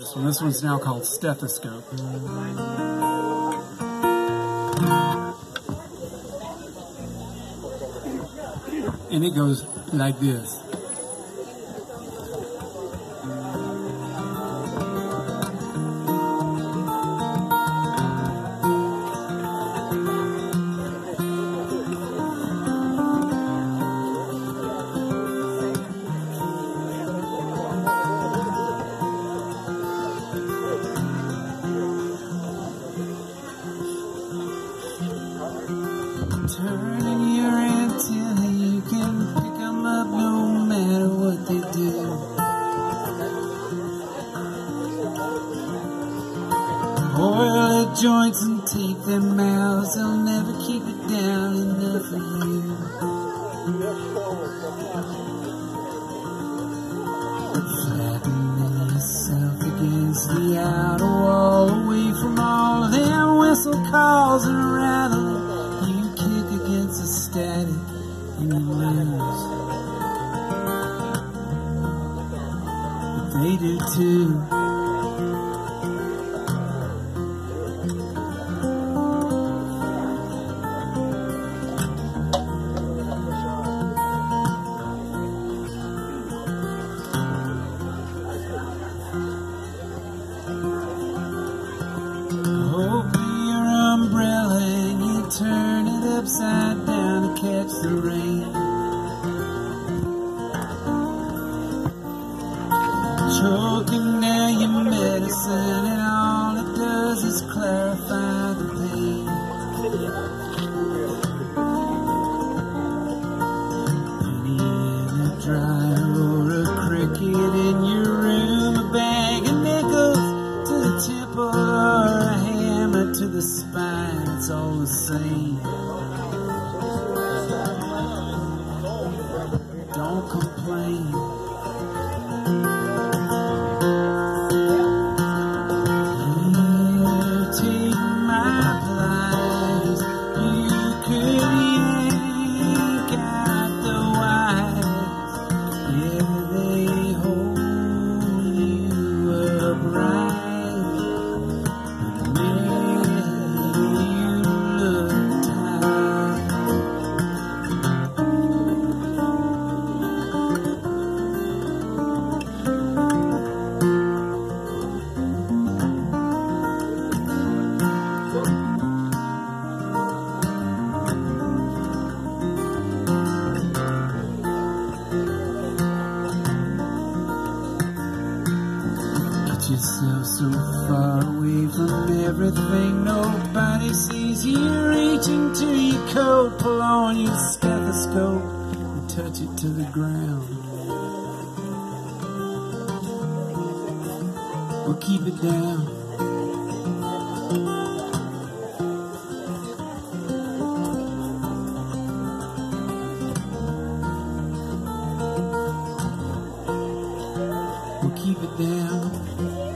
This one, this one's now called stethoscope. And it goes like this. Turning your antenna, you can pick 'em up no matter what they do. Oil their joints and take their mouths, they'll never keep it down enough for you. They do too. Upside down to catch the rain. Choking down your medicine and all it does is clarify the pain. In or a cricket in your room, a bag of nickels to the or a hammer to the spine, it's all the same. Yourself so far away from everything nobody sees you reaching to your coat, pull on your stethoscope and touch it to the ground. we'll keep it down. keep it down.